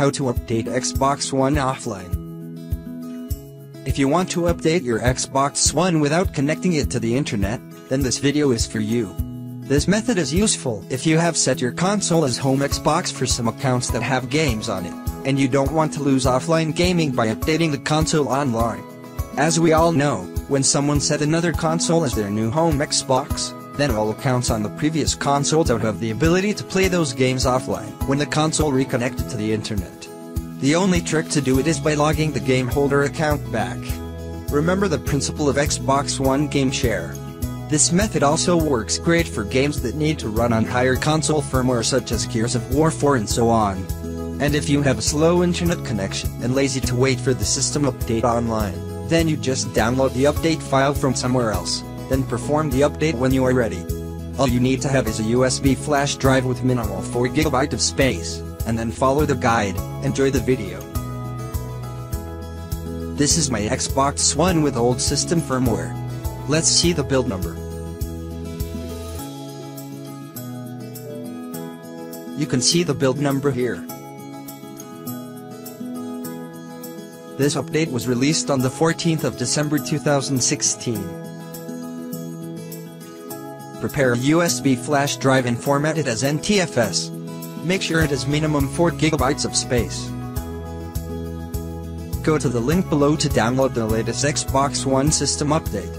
How to update Xbox One offline. If you want to update your Xbox One without connecting it to the internet, then this video is for you. This method is useful if you have set your console as home Xbox for some accounts that have games on it, and you don't want to lose offline gaming by updating the console online. As we all know, when someone set another console as their new home Xbox, then all accounts on the previous console don't have the ability to play those games offline when the console reconnected to the internet. The only trick to do it is by logging the game holder account back. Remember the principle of Xbox One Game Share. This method also works great for games that need to run on higher console firmware such as Gears of War 4 and so on. And if you have a slow internet connection and lazy to wait for the system update online, then you just download the update file from somewhere else, then perform the update when you are ready. All you need to have is a USB flash drive with minimal 4GB of space, and then follow the guide, enjoy the video. This is my Xbox One with old system firmware. Let's see the build number. You can see the build number here. This update was released on the 14th of December 2016. Prepare a USB flash drive and format it as NTFS. Make sure it has minimum 4 GB of space. Go to the link below to download the latest Xbox One system update.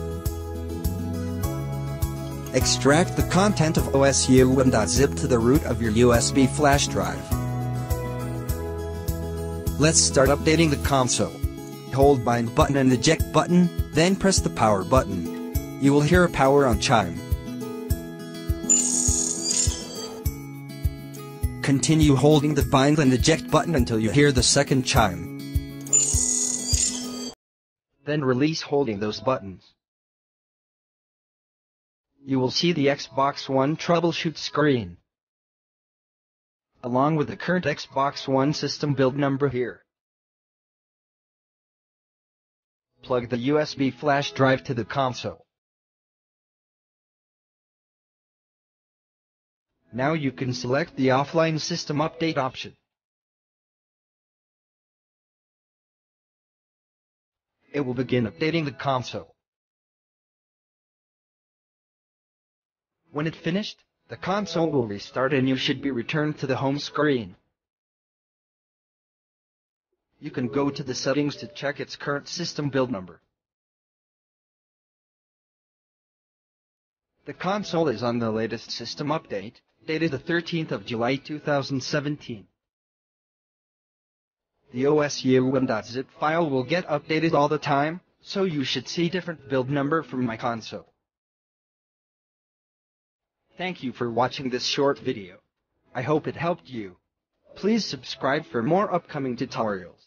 Extract the content of OSU1.zip uh, to the root of your USB flash drive. Let's start updating the console. Hold bind button and eject button, then press the power button. You will hear a power on chime. Continue holding the bind and eject button until you hear the second chime. Then release holding those buttons. You will see the Xbox One troubleshoot screen, along with the current Xbox One system build number here. Plug the USB flash drive to the console. Now you can select the offline system update option. It will begin updating the console. When it finished, the console will restart and you should be returned to the home screen. You can go to the settings to check its current system build number. The console is on the latest system update, dated the 13th of July 2017. The OSU1.zip file will get updated all the time, so you should see different build number from my console. Thank you for watching this short video. I hope it helped you. Please subscribe for more upcoming tutorials.